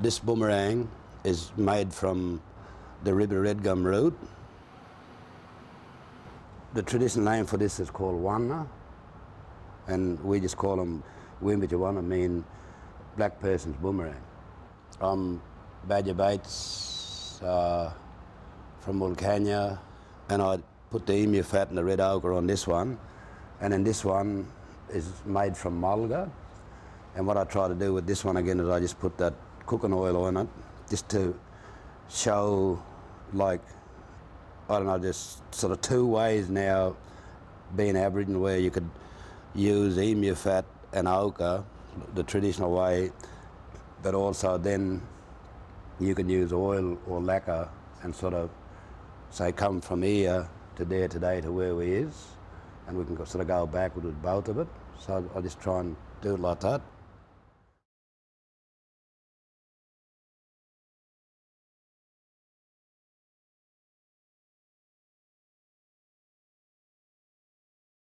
This boomerang is made from the river red gum root. The traditional name for this is called wana, and we just call them Wimbeedoowanna, mean black person's boomerang. I'm Badger Bates uh, from Wilcannia, and I put the emu fat and the red ochre on this one, and then this one is made from mulga. And what I try to do with this one again is I just put that cooking oil on it, just to show like I don't know, just sort of two ways now being Aboriginal where you could use emu fat and ochre, the traditional way, but also then you can use oil or lacquer and sort of say come from here to there today to where we is, and we can sort of go backward with both of it. So I just try and do it like that.